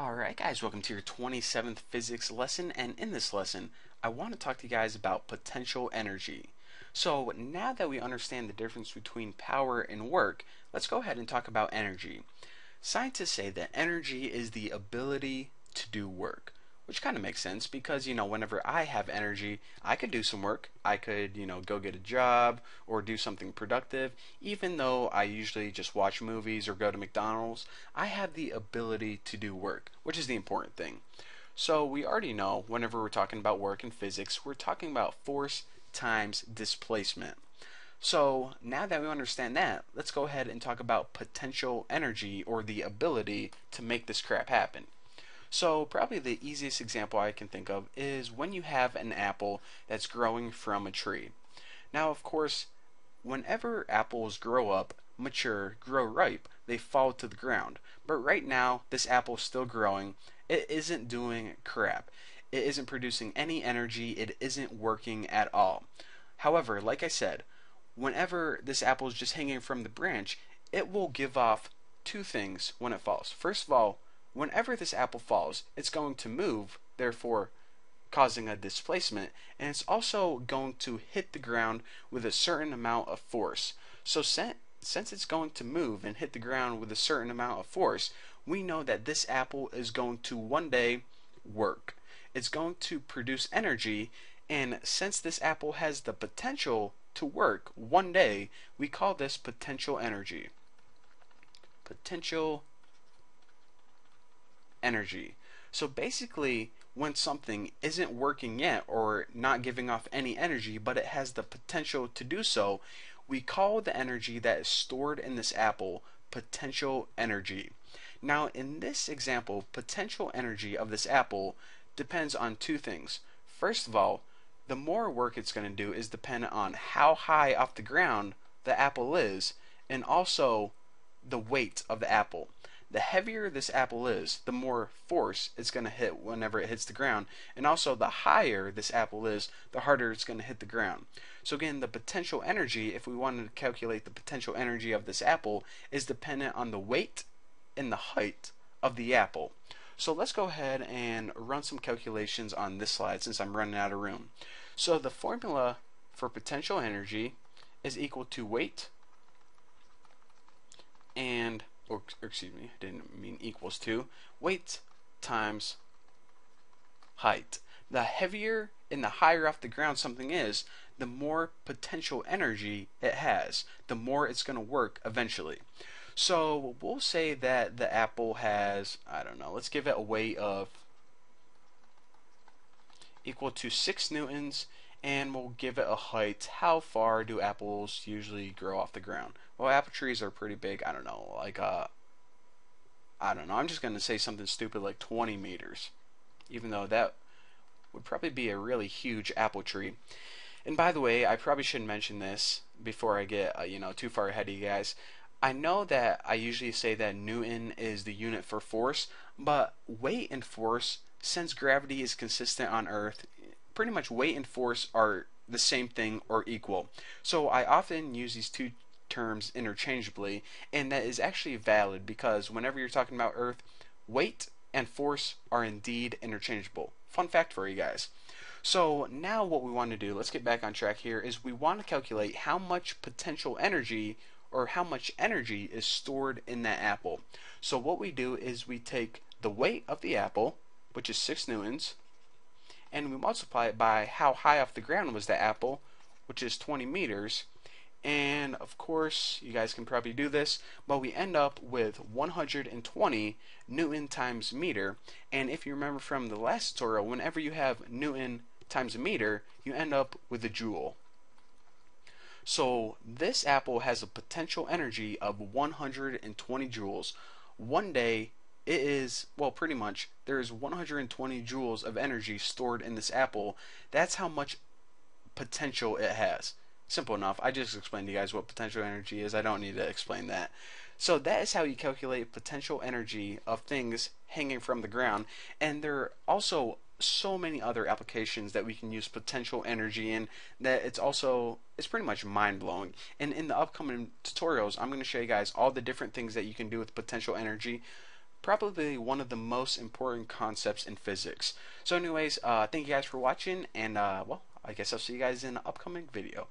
Alright guys, welcome to your 27th physics lesson and in this lesson I want to talk to you guys about potential energy. So now that we understand the difference between power and work, let's go ahead and talk about energy. Scientists say that energy is the ability to do work which kind of makes sense because you know whenever I have energy, I could do some work. I could you know go get a job or do something productive. Even though I usually just watch movies or go to McDonald's, I have the ability to do work, which is the important thing. So we already know whenever we're talking about work in physics, we're talking about force times displacement. So now that we understand that, let's go ahead and talk about potential energy or the ability to make this crap happen. So probably the easiest example I can think of is when you have an apple that's growing from a tree. Now of course, whenever apples grow up, mature, grow ripe, they fall to the ground. But right now, this apple is still growing. It isn't doing crap. It isn't producing any energy. It isn't working at all. However, like I said, whenever this apple is just hanging from the branch, it will give off two things when it falls. First of all, whenever this apple falls, it's going to move, therefore causing a displacement, and it's also going to hit the ground with a certain amount of force. So since it's going to move and hit the ground with a certain amount of force, we know that this apple is going to one day work. It's going to produce energy, and since this apple has the potential to work one day, we call this potential energy. Potential energy. So basically, when something isn't working yet or not giving off any energy, but it has the potential to do so, we call the energy that is stored in this apple potential energy. Now, in this example, potential energy of this apple depends on two things. First of all, the more work it's going to do is dependent on how high off the ground the apple is, and also the weight of the apple the heavier this apple is, the more force it's going to hit whenever it hits the ground. And also, the higher this apple is, the harder it's going to hit the ground. So, again, the potential energy, if we wanted to calculate the potential energy of this apple, is dependent on the weight and the height of the apple. So, let's go ahead and run some calculations on this slide since I'm running out of room. So, the formula for potential energy is equal to weight and or, excuse me, didn't mean equals to, weight times height. The heavier and the higher off the ground something is, the more potential energy it has, the more it's going to work eventually. So we'll say that the apple has, I don't know, let's give it a weight of equal to 6 newtons and we'll give it a height. How far do apples usually grow off the ground? Well, apple trees are pretty big. I don't know, like uh, I don't know. I'm just going to say something stupid like 20 meters, even though that would probably be a really huge apple tree. And by the way, I probably shouldn't mention this before I get uh, you know too far ahead of you guys. I know that I usually say that Newton is the unit for force, but weight and force, since gravity is consistent on Earth, pretty much weight and force are the same thing or equal. So I often use these two terms interchangeably, and that is actually valid because whenever you're talking about Earth, weight and force are indeed interchangeable. Fun fact for you guys. So now what we want to do, let's get back on track here, is we want to calculate how much potential energy or how much energy is stored in that apple. So what we do is we take the weight of the apple, which is 6 newtons, and we multiply it by how high off the ground was the apple, which is 20 meters. And of course, you guys can probably do this, but we end up with 120 Newton times meter. And if you remember from the last tutorial, whenever you have Newton times a meter, you end up with a joule. So this apple has a potential energy of 120 joules. One day it is, well, pretty much, there is 120 joules of energy stored in this apple. That's how much potential it has. Simple enough. I just explained to you guys what potential energy is. I don't need to explain that. So that is how you calculate potential energy of things hanging from the ground. And there are also so many other applications that we can use potential energy in that it's also it's pretty much mind-blowing and in the upcoming tutorials i'm going to show you guys all the different things that you can do with potential energy probably one of the most important concepts in physics. So anyways, uh, thank you guys for watching, and uh, well, I guess I'll see you guys in an upcoming video.